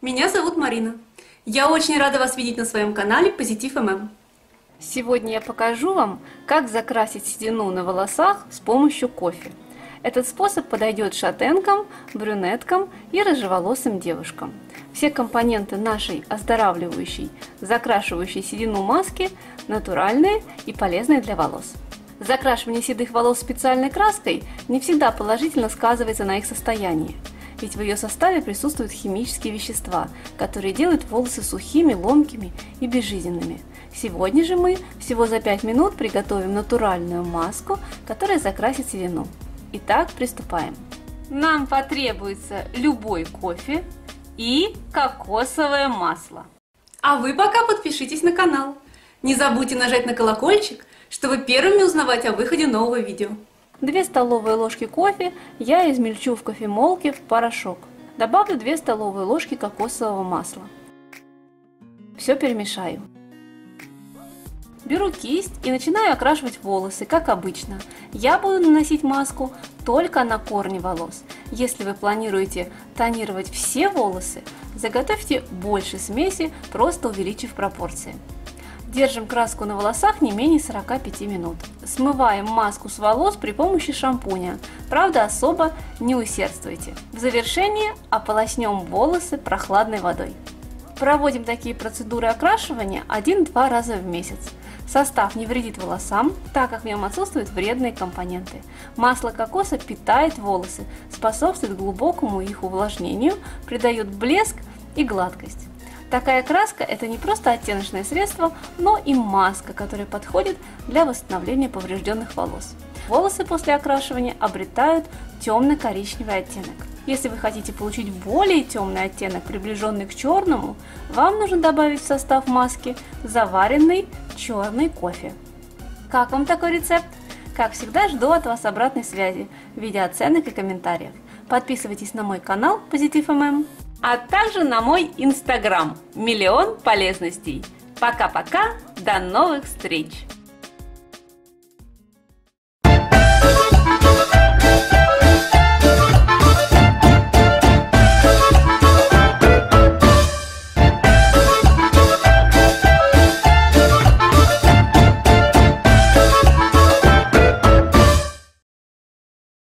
Меня зовут Марина. Я очень рада вас видеть на своем канале Позитив ММ. Сегодня я покажу вам, как закрасить седину на волосах с помощью кофе. Этот способ подойдет шатенкам, брюнеткам и рыжеволосым девушкам. Все компоненты нашей оздоравливающей, закрашивающей седину маски натуральные и полезные для волос. Закрашивание седых волос специальной краской не всегда положительно сказывается на их состоянии, ведь в ее составе присутствуют химические вещества, которые делают волосы сухими, ломкими и безжизненными. Сегодня же мы всего за 5 минут приготовим натуральную маску, которая закрасит седину. Итак, приступаем. Нам потребуется любой кофе и кокосовое масло. А вы пока подпишитесь на канал. Не забудьте нажать на колокольчик, чтобы первыми узнавать о выходе нового видео. 2 столовые ложки кофе я измельчу в кофемолке в порошок. Добавлю 2 столовые ложки кокосового масла. Все перемешаю. Беру кисть и начинаю окрашивать волосы, как обычно. Я буду наносить маску только на корни волос. Если вы планируете тонировать все волосы, заготовьте больше смеси, просто увеличив пропорции. Держим краску на волосах не менее 45 минут. Смываем маску с волос при помощи шампуня, правда особо не усердствуйте. В завершение ополоснем волосы прохладной водой. Проводим такие процедуры окрашивания 1-2 раза в месяц. Состав не вредит волосам, так как в нем отсутствуют вредные компоненты. Масло кокоса питает волосы, способствует глубокому их увлажнению, придает блеск и гладкость. Такая краска – это не просто оттеночное средство, но и маска, которая подходит для восстановления поврежденных волос. Волосы после окрашивания обретают темно-коричневый оттенок. Если вы хотите получить более темный оттенок, приближенный к черному, вам нужно добавить в состав маски заваренный черный кофе. Как вам такой рецепт? Как всегда, жду от вас обратной связи в виде оценок и комментариев. Подписывайтесь на мой канал Позитив ММ а также на мой инстаграм. Миллион полезностей. Пока-пока, до новых встреч!